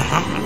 Ha ha ha!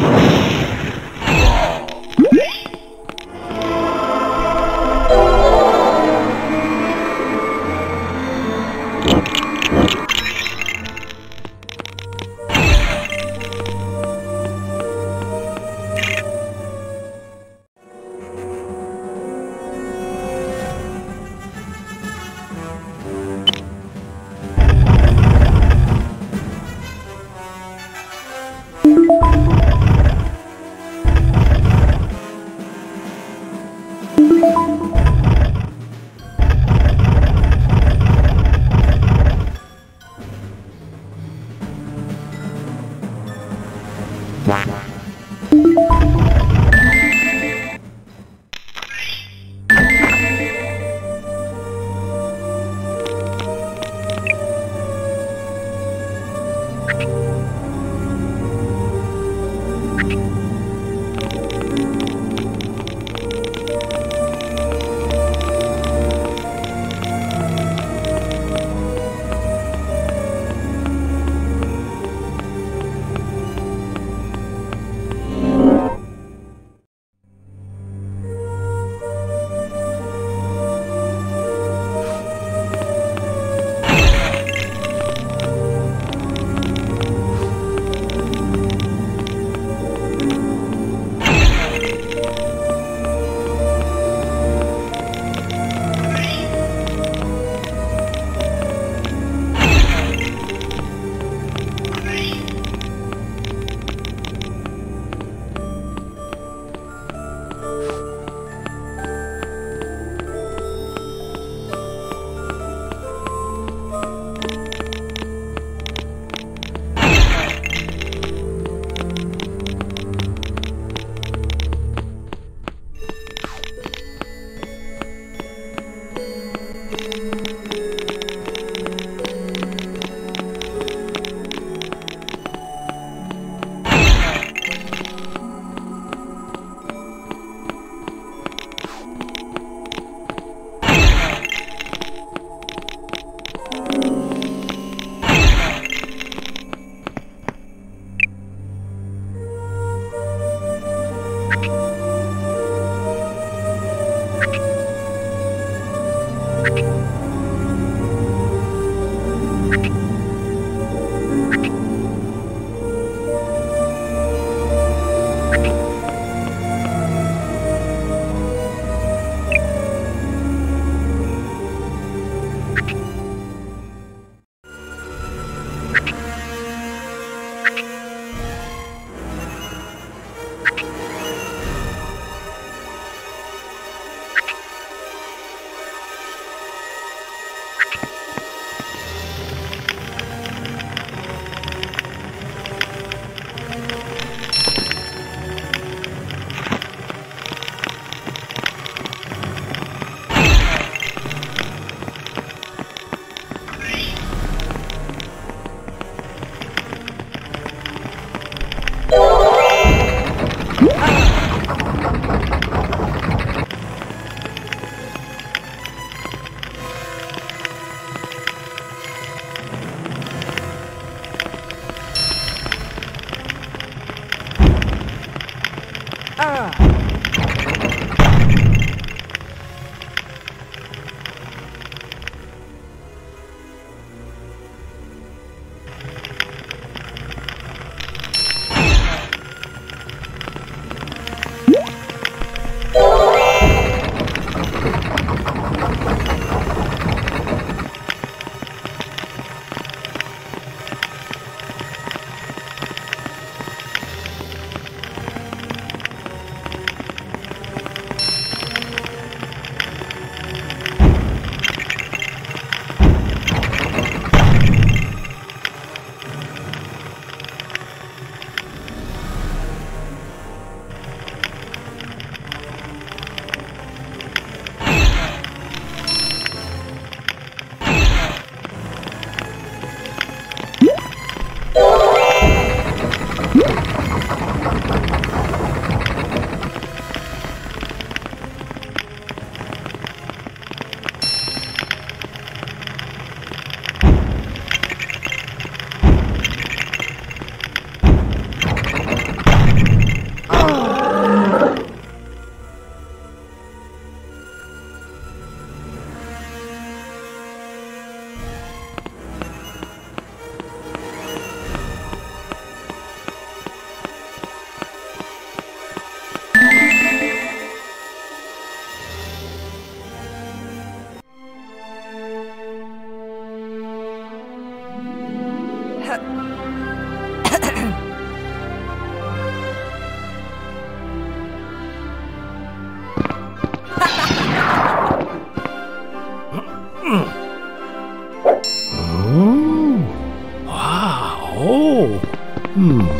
you Oh. Hmm. Hmm.